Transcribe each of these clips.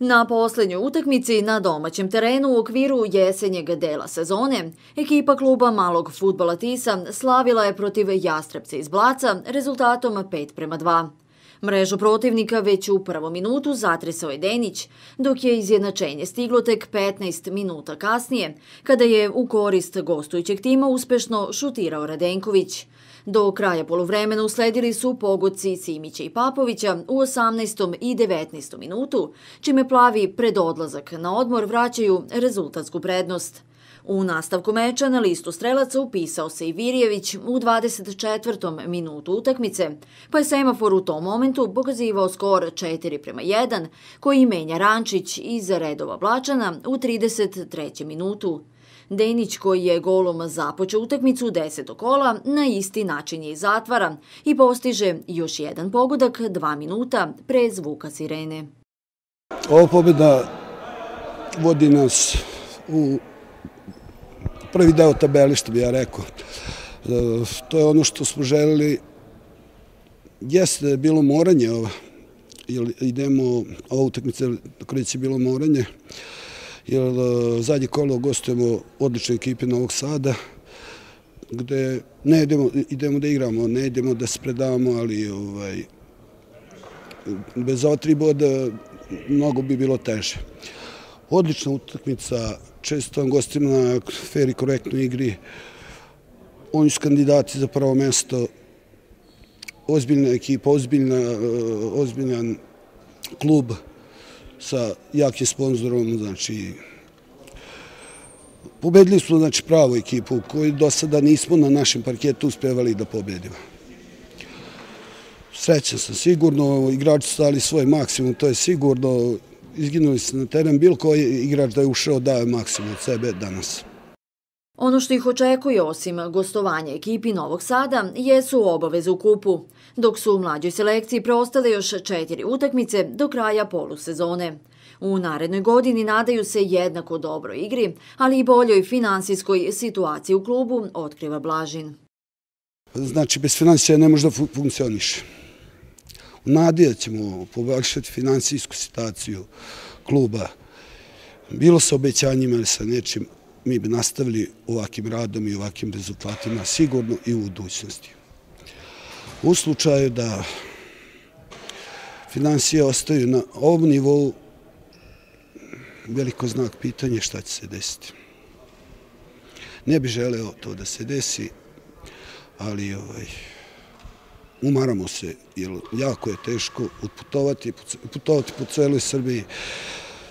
Na posljednjoj utakmici na domaćem terenu u okviru jesenjeg dela sezone, ekipa kluba malog futbola Tisa slavila je protiv Jastrebce iz Blaca rezultatom 5 prema 2. Mrežu protivnika već u prvom minutu zatresao je Denić, dok je izjednačenje stiglo tek 15 minuta kasnije, kada je u korist gostujućeg tima uspešno šutirao Radenković. Do kraja polovremena usledili su pogodci Simića i Papovića u 18. i 19. minutu, čime plavi pred odlazak na odmor vraćaju rezultatsku prednost. U nastavku meča na listu strelaca upisao se i Virjević u 24. minutu utakmice, pa je semafor u tom momentu pokazivao skor 4 prema 1, koji menja Rančić iz redova Blačana u 33. minutu. Denić koji je golom započeo utakmicu u deseto kola na isti način je zatvara i postiže još jedan pogodak dva minuta pre zvuka sirene. Ova pobjeda vodi nas u prvi deo tabeli, što bi ja rekao. E, to je ono što smo želili. Jeste da je bilo moranje ova. Idemo, ova utakmica kreće bilo moranje jer e, zadnje kolo gostujemo odlične ekipe Novog Sada, gde ne idemo, idemo da igramo, ne idemo da se predavamo, ali ovaj, bez ova tri boda mnogo bi bilo teže. Odlična utakmica, često gostima na fair i korektnoj igri. Oni su kandidati za prvo mesto, ozbiljna ekipa, ozbiljna, eh, ozbiljan klub, sa jakim sponsorom, znači pobedili smo znači pravu ekipu koju do sada nismo na našem parketu uspevali da pobedimo. Srećan sam sigurno, igrači stali svoj maksimum, to je sigurno, izginuli se na teren, bilo koji igrač da je ušao daje maksimum od sebe danas. Ono što ih očekuje osim gostovanja ekipi Novog Sada jesu obaveze u kupu, dok su u mlađoj selekciji preostale još četiri utakmice do kraja polusezone. U narednoj godini nadaju se jednako dobro igri, ali i boljoj finansijskoj situaciji u klubu, otkriva Blažin. Znači, bez financija ne može da funkcioniše. Nadija ćemo poboljšati finansijsku situaciju kluba. Bilo sa obećanjima ili sa nečim, mi bi nastavili ovakim radom i ovakim rezultatima sigurno i u budućnosti. U slučaju da financije ostaju na ovom nivou, veliko znak pitanje šta će se desiti. Ne bi želeo to da se desi, ali ovaj, umaramo se, jer jako je teško putovati, putovati po celoj Srbiji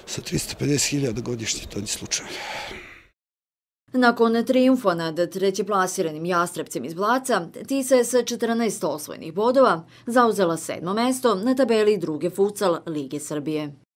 sa 350.000 godišnje, to je slučajno. Nakon triumfa nad trećeplasiranim Jastrebcem iz Blaca, Tisa je sa 14 osvojenih bodova zauzela sedmo mesto na tabeli druge futsal Lige Srbije.